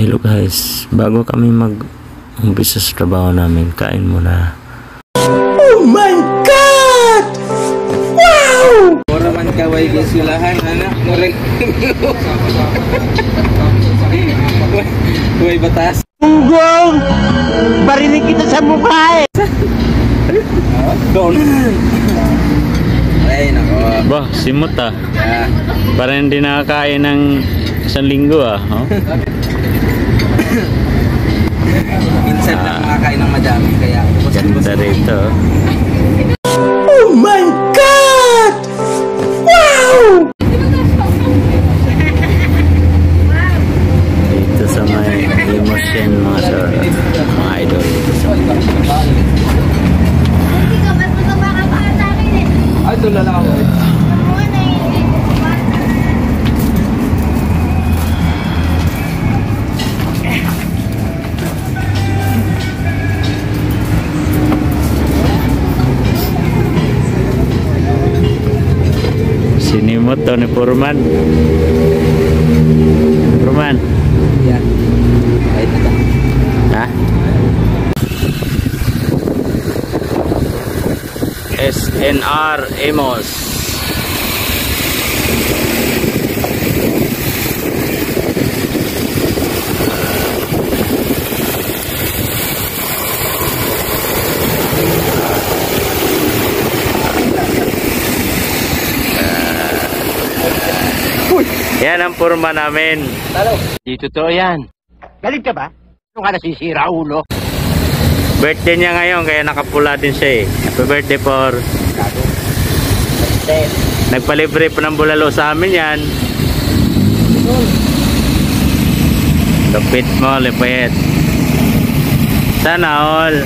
Hello guys, bago kami mag umpisa sa trabaho namin, kain muna. Ora man kaway gisulahan anak murag. Way batas. Gunggong! Barinig kita sa mukha eh! Doon. Ay nako. Bah, simot ah. Ah, Parang hindi nakakain ng isang linggo ah. Oh? minsan lang makakain ng madami kaya Ganda rito. Oh my God! Wow! To ni Purman. Purman. Yan. Ay ito. Ha? SNR Emos. Yan ang purma namin. Talo. Di totoo yan. Galit ka ba? Ano ka nasisira ulo? Birthday niya ngayon kaya nakapula din siya eh. Happy birthday por. Nagpalibre pa ng bulalo sa amin yan. Lupit mo, lupit. Sana all.